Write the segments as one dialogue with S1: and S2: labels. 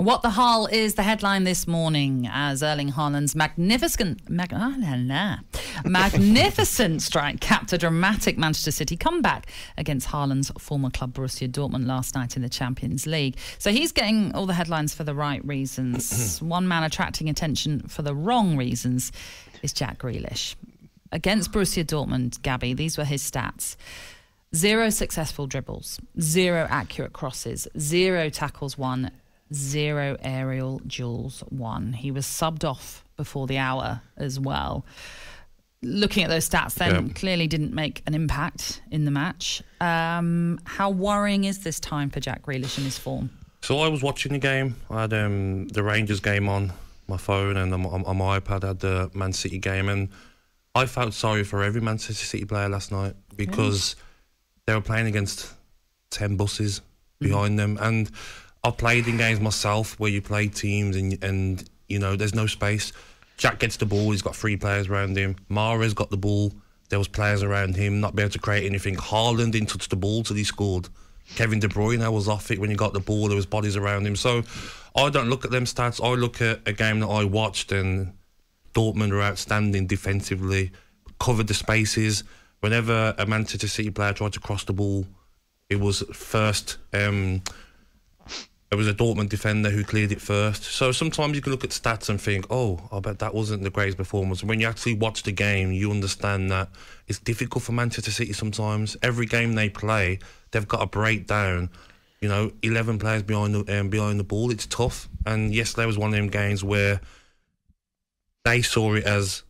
S1: What the Hull is the headline this morning as Erling Haaland's magnificent, mag- ah, la, la, magnificent strike capped a dramatic Manchester City comeback against Haaland's former club Borussia Dortmund last night in the Champions League. So he's getting all the headlines for the right reasons. One man attracting attention for the wrong reasons is Jack Grealish. Against Borussia Dortmund, Gabby, these were his stats. Zero successful dribbles, zero accurate crosses, zero tackles won, zero aerial duels won. He was subbed off before the hour as well. Looking at those stats, then
S2: Yeah.
S1: clearly didn't make an impact in the match. Um, how worrying is this time for Jack Grealish in his form?
S2: So I was watching the game. I had um, the Rangers game on my phone and on, on, on my iPad. I had the Man City game, and I felt sorry for every Manchester City player last night because they were playing against ten buses behind them. And I've played in games myself where you play teams and and you know there's no space. Jack gets the ball. He's got three players around him. Mahrez got the ball. There was players around him, not be able to create anything. Haaland didn't touch the ball till he scored. Kevin De Bruyne was off it when he got the ball. There was bodies around him. So I don't look at them stats. I look at a game that I watched and Dortmund were outstanding defensively, covered the spaces. Whenever a Manchester City player tried to cross the ball, it was first. Um, it was a Dortmund defender who cleared it first. So sometimes you can look at stats and think, "Oh, I bet that wasn't the greatest performance." When you actually watch the game, you understand that it's difficult for Manchester City sometimes. Every game they play, they've got to break down. You know, eleven players behind the um, behind the ball. It's tough. And yesterday was one of them games where they saw it as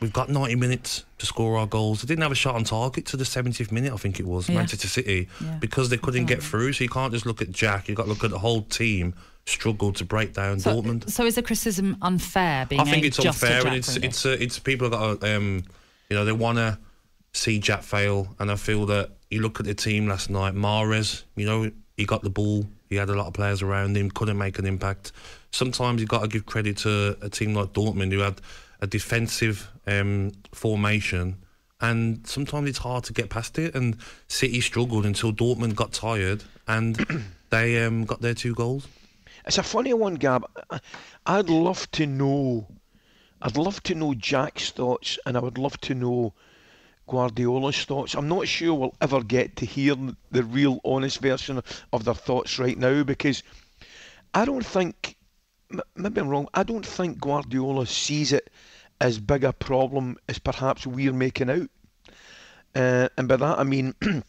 S2: we've got 90 minutes to score our goals. They didn't have a shot on target to the 70th minute, I think it was,
S1: Yeah.
S2: Manchester City,
S1: Yeah.
S2: because they couldn't get through. So you can't just look at Jack, you've got to look at the whole team struggled to break down
S1: So,
S2: Dortmund.
S1: so is the criticism unfair? Being
S2: I think it's unfair, and it's it's uh, it's people got to, um, you know, they want to see Jack fail, and I feel that you look at the team last night. Mahrez, you know, he got the ball, he had a lot of players around him, couldn't make an impact. Sometimes you've got to give credit to a team like Dortmund who had a defensive um, formation. And sometimes it's hard to get past it. And City struggled until Dortmund got tired and they um, got their two goals.
S3: It's a funny one, Gab. I'd love to know. I'd love to know Jack's thoughts, and I would love to know Guardiola's thoughts. I'm not sure we'll ever get to hear the real, honest version of their thoughts right now because I don't think. Maybe I'm wrong. I don't think Guardiola sees it as big a problem as perhaps we're making out. Uh, and by that I mean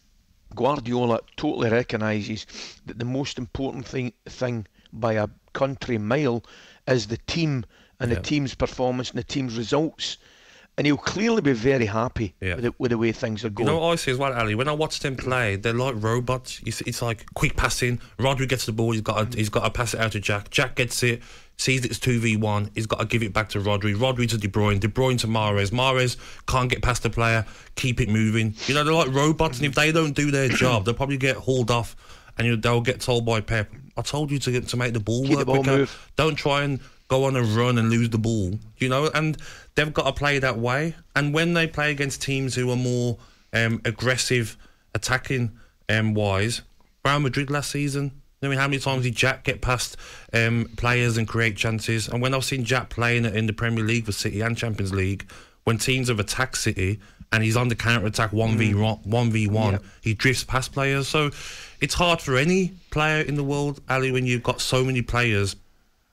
S3: Guardiola totally recognises that the most important thing thing by a country mile is the team and
S2: Yeah.
S3: the team's performance and the team's results. And he'll clearly be very happy
S2: Yeah.
S3: with, the, with the way things are going.
S2: You know what I see as well, Ally? When I watch them play, they're like robots. It's, it's like quick passing. Rodri gets the ball, he's got to, he's got to pass it out to Jack. Jack gets it, sees it's two v one. He's got to give it back to Rodri. Rodri to De Bruyne. De Bruyne to Mahrez. Mahrez can't get past the player. Keep it moving. You know they're like robots, and if they don't do their job, they'll probably get hauled off, and you they'll get told by Pep, "I told you to get, to make the ball
S3: Keep the
S2: work.
S3: ball move."
S2: Don't try and go on a run and lose the ball, you know, and they've got to play that way. And when they play against teams who are more um, aggressive, attacking um, wise, Real Madrid last season, I mean, how many times did Jack get past um, players and create chances? And when I've seen Jack playing in the Premier League for City and Champions League, when teams have attacked City and he's on the counter attack one v one v one, he drifts past players. So it's hard for any player in the world, Ally, when you've got so many players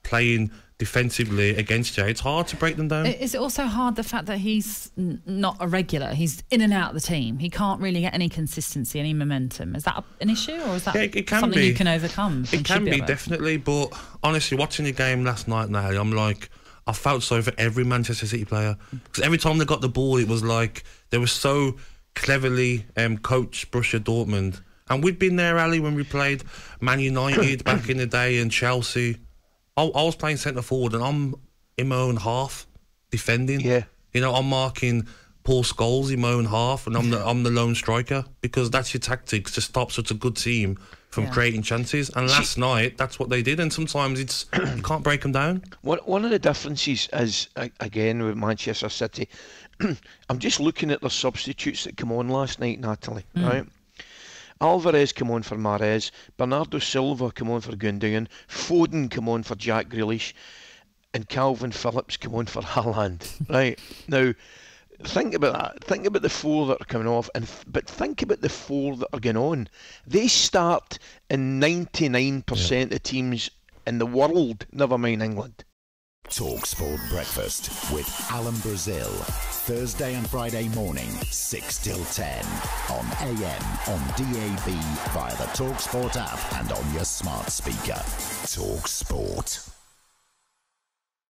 S2: playing defensively against you. It's hard to break them down.
S1: Is it also hard the fact that he's n- not a regular? He's in and out of the team. He can't really get any consistency, any momentum. Is that an issue, or is that
S2: Yeah, it- can
S1: something
S2: be.
S1: you can overcome?
S2: It can
S1: should
S2: be, definitely, but honestly, watching the game last night, now I'm like, I felt sorry for every Manchester City player because every time they got the ball, it was like they were so cleverly um, coached Borussia Dortmund, and we'd been there, Ally, when we played Man United back in the day and Chelsea. I, I was playing centre forward, and I'm in my own half defending.
S3: Yeah.
S2: you know, I'm marking. Paul Scholes in my own half, and I'm the I'm the lone striker because that's your tactics to stop such a good team from
S1: Yeah.
S2: creating chances. And last night, that's what they did. And sometimes it's you can't break them down.
S3: One, one of the differences is, again, with Manchester City, I'm just looking at the substitutes that come on last night, Natalie, hmm. right? Alvarez come on for Mahrez, Bernardo Silva come on for Gundogan, Foden come on for Jack Grealish, and Kalvin Phillips come on for Haaland. right now, think about that. Think about the four that are coming off, and but think about the four that are going on. They start in ninety nine percent of teams in the world. Never mind England.
S4: Talk Sport Breakfast with Alan Brazil. Thursday and Friday morning, 6 till 10. On AM, on DAB, via the Talk Sport app, and on your smart speaker. Talk Sport.